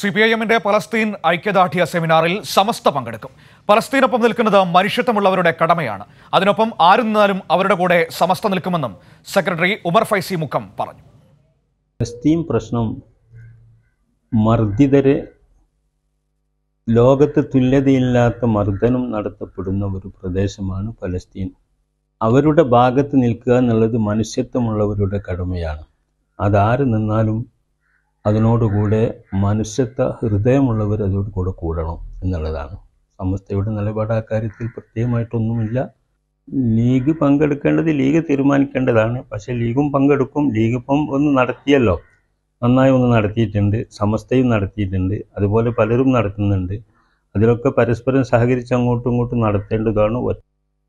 C P I എമ്മിന്റെ Palestine ഐക്യദാർഢ്യ സെമിനാറിൽ സമസ്ത പങ്കെടുക്കും. പലസ്തീനൊപ്പം നിൽക്കുന്നത് മനുഷ്യത്വമുള്ളവരുടെ കടമയാണ്. അതിനൊപ്പം ആരും നിന്നാലും അവരുടെ കൂടെ സമസ്ത നിൽക്കുമെന്നും സെക്രട്ടറി ഉമർ ഫൈസി മുഖം പറഞ്ഞു. പലസ്തീൻ പ്രശ്നം മർദ്ദിതരെ ലോകത്ത് തുല്യതയില്ലാത്ത മർദ്ദനം നടത്തപ്പെടുന്ന ഒരു പ്രദേശമാണ് പലസ്തീൻ. അവരുടെ ഭാഗത്ത് നിൽക്കുക എന്നുള്ളത് മനുഷ്യത്വമുള്ളവരുടെ കടമയാണ്. അതാര് നിന്നാലും അതിനോടുകൂടെ മനുഷ്യത്വ ഹൃദയമുള്ളവർ അതിനോട് കൂടെ കൂടണം എന്നുള്ളതാണ്. സമസ്തയുടെ നിലപാട് ആ കാര്യത്തിൽ പ്രത്യേകമായിട്ടൊന്നുമില്ല. League പങ്കെടുക്കേണ്ടത് league തീരുമാനിക്കേണ്ടതാണ്. പക്ഷേ ലീഗും പങ്കെടുക്കും. ലീഗ് ഇപ്പം ഒന്ന് നടത്തിയല്ലോ. നന്നായി ഒന്ന് നടത്തിയിട്ടുണ്ട്. സമസ്തയും നടത്തിയിട്ടുണ്ട്. അതുപോലെ പലരും നടത്തുന്നുണ്ട്. അതിലൊക്കെ പരസ്പരം സഹകരിച്ച് അങ്ങോട്ടും ഇങ്ങോട്ടും നടത്തേണ്ടതാണ്